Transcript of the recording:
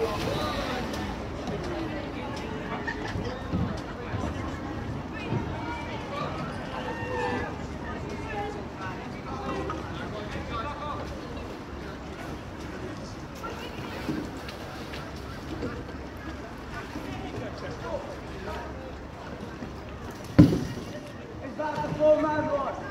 It's back to four man one.